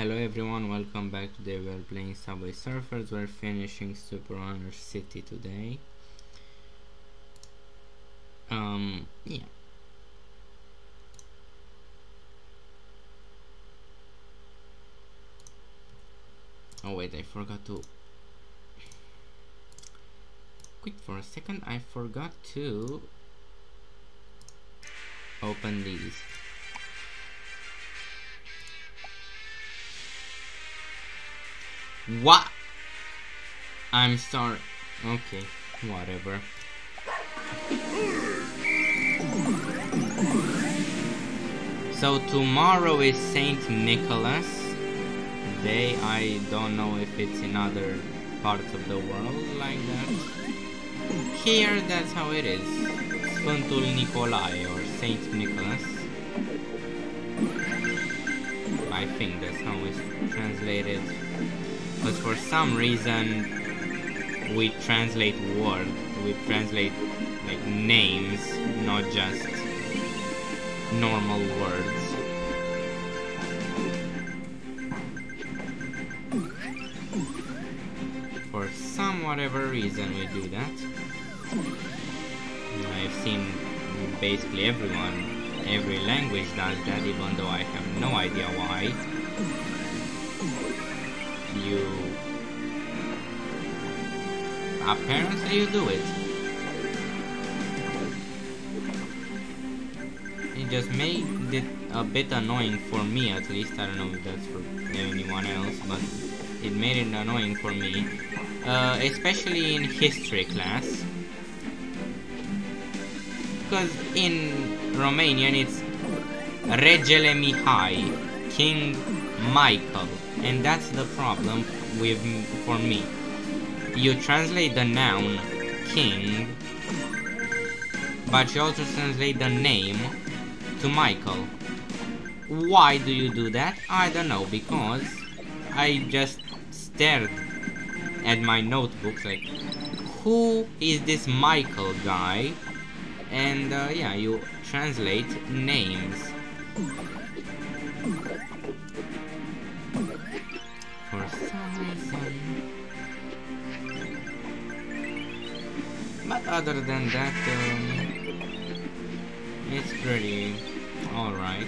Hello everyone, welcome back. Today we are playing Subway Surfers. We're finishing Super Runner City today. Um, yeah. Oh wait, I forgot to quit for a second. I forgot to open these. What? I'm sorry. Okay, whatever. So tomorrow is Saint Nicholas Day. I don't know if it's in other parts of the world like that. Here, that's how it is. Sfântul Nicolae or Saint Nicholas. I think that's how it's translated. But for some reason, we translate words. We translate like names, not just normal words. For some whatever reason we do that. I've seen basically everyone, every language does that even though I have no idea why. You... Apparently you do it. It just made it a bit annoying for me at least. I don't know if that's for anyone else, but it made it annoying for me. Uh, especially in history class. Because in Romanian it's Regele Mihai, King Michael. And that's the problem with for me. You translate the noun king, but you also translate the name to Michael. Why do you do that? I don't know, because I just stared at my notebooks like, who is this Michael guy? And uh, yeah, you translate names. Other than that, um, it's pretty alright.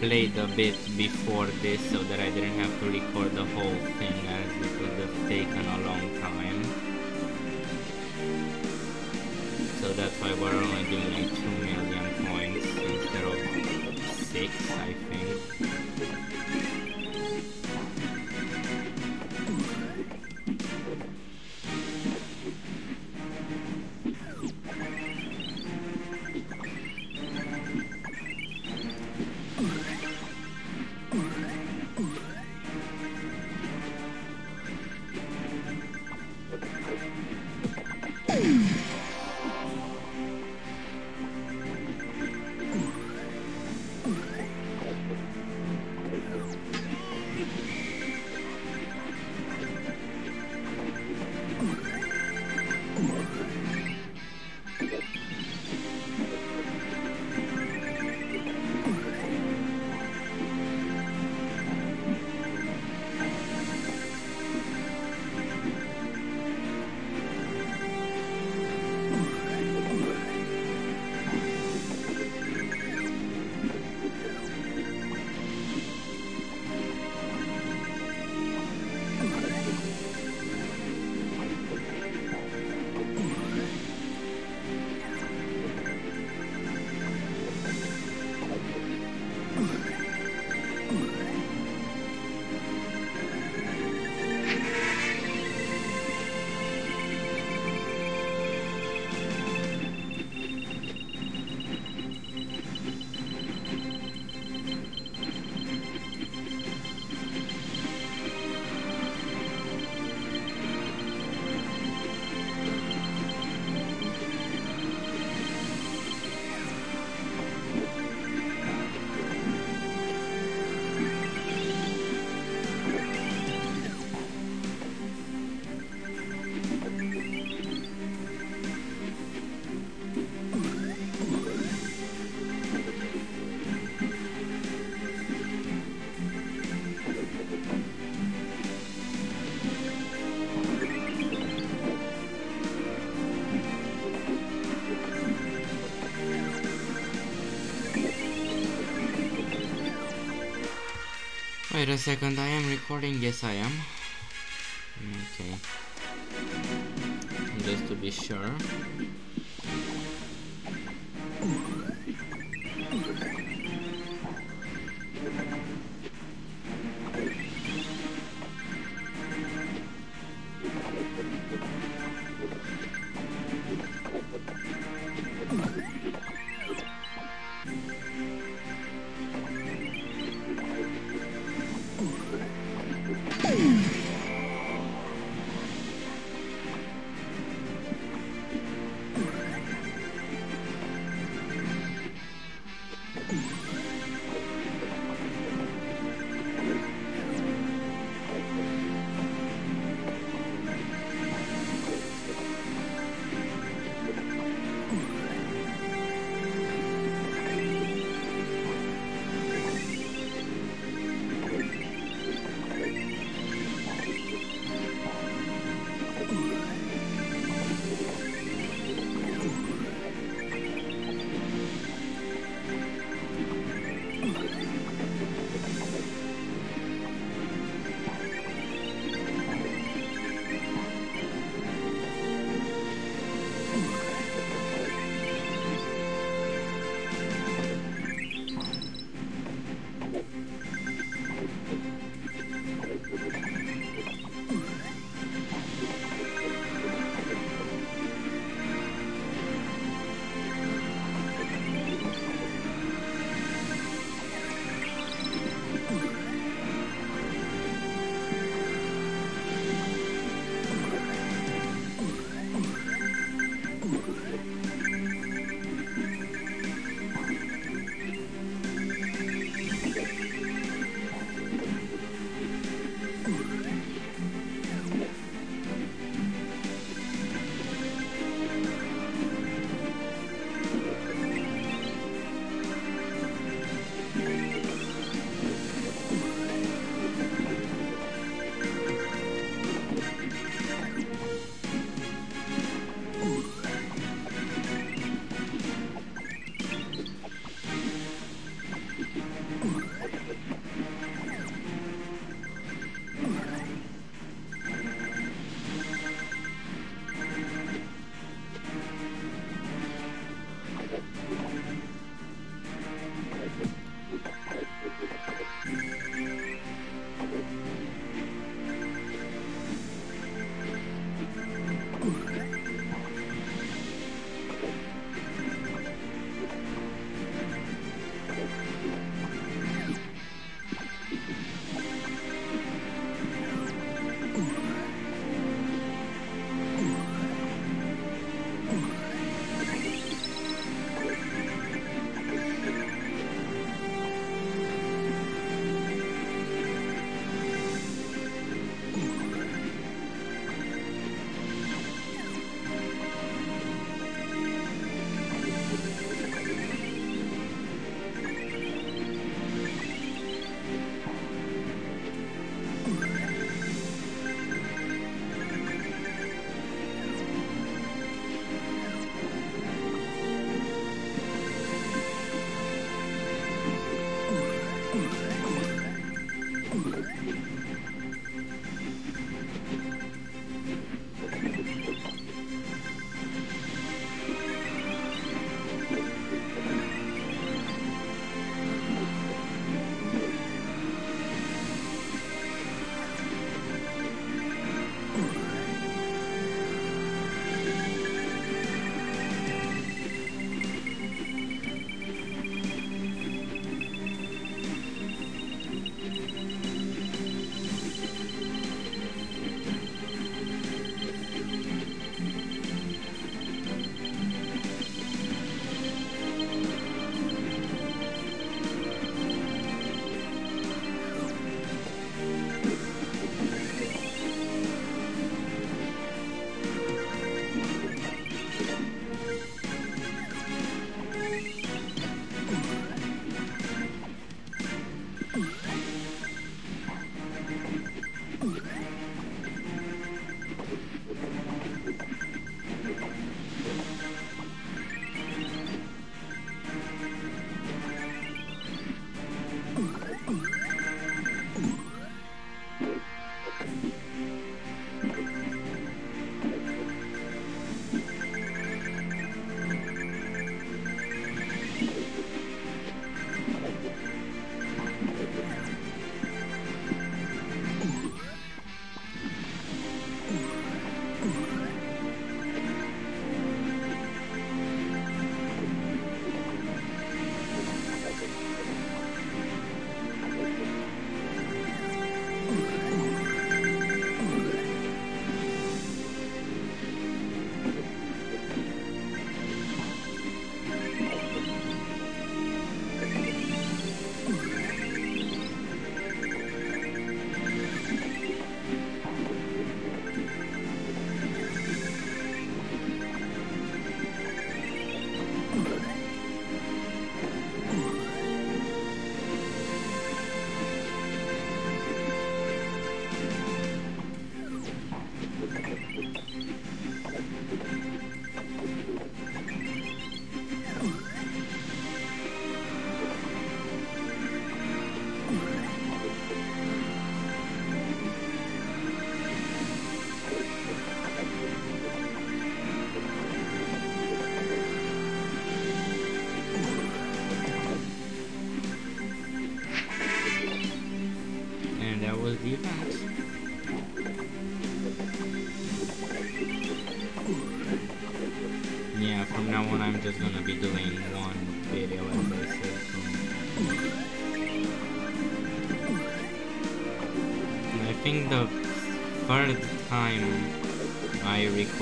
Played a bit before this so that I didn't have to record the whole thing as it would have taken a long time. So that's why we're only doing like 2 million points instead of 6 I think. A second, I am recording, yes I am. Okay. Just to be sure.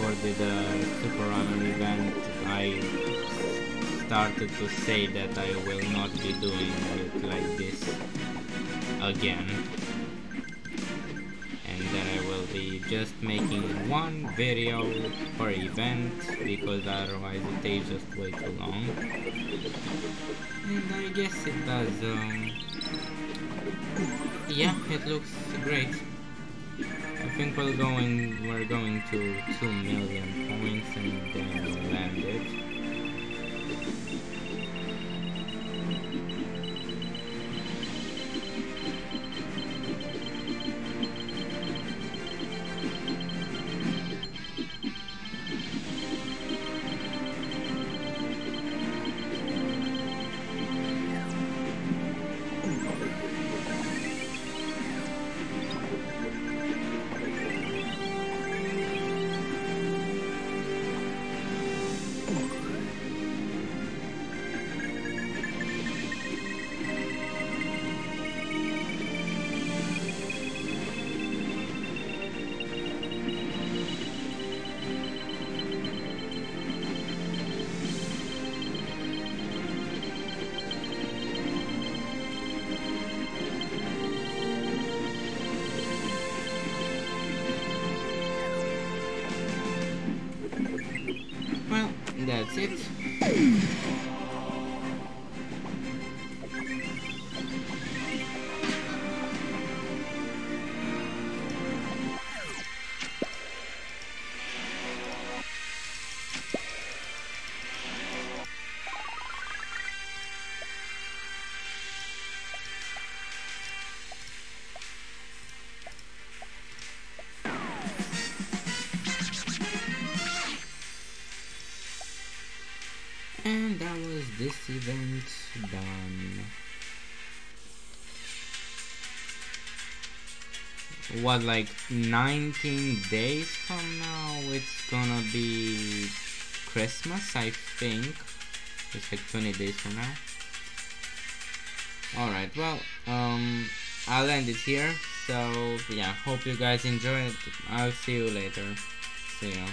I the, a Super Runner event, I started to say that I will not be doing it like this again. And that I will be just making one video per event because otherwise it takes just way too long. And I guess it does, um, yeah, it looks great. I think we're going we're going to two million that's it. And that was this event done. What, like 19 days from now, it's gonna be Christmas, I think. It's like 20 days from now. Alright, well, um, I'll end it here. So, yeah, hope you guys enjoyed. I'll see you later. See ya.